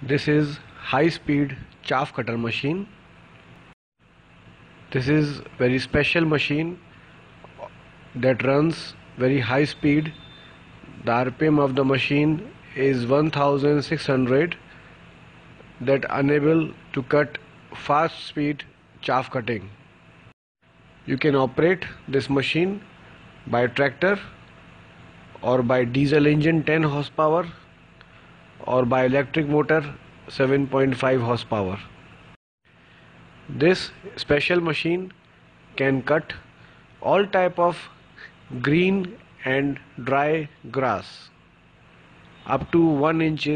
This is high speed chaff cutter machine. This is very special machine that runs very high speed. The RPM of the machine is 1600 that enable to cut fast speed chaff cutting. You can operate this machine by tractor or by diesel engine 10 horsepower और by electric motor 7.5 point five horsepower this special machine can cut all type of green and dry grass up to one inch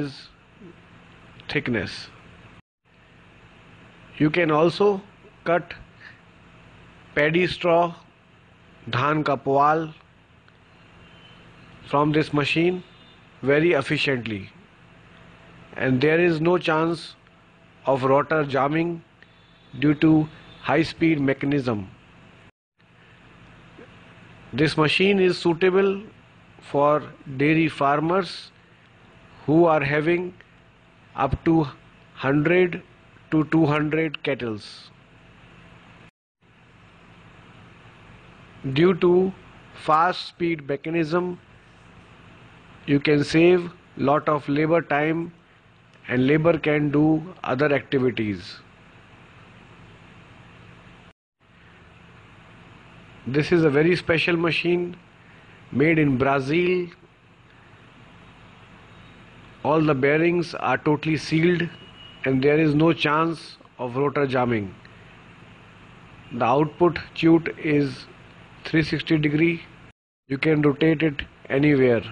thickness you can also cut paddy straw धान का पुआल from this machine very efficiently and there is no chance of rotor jamming due to high speed mechanism. This machine is suitable for dairy farmers who are having up to 100 to 200 kettles. Due to fast speed mechanism, you can save lot of labor time and labor can do other activities. This is a very special machine made in Brazil. All the bearings are totally sealed and there is no chance of rotor jamming. The output chute is 360 degree. You can rotate it anywhere.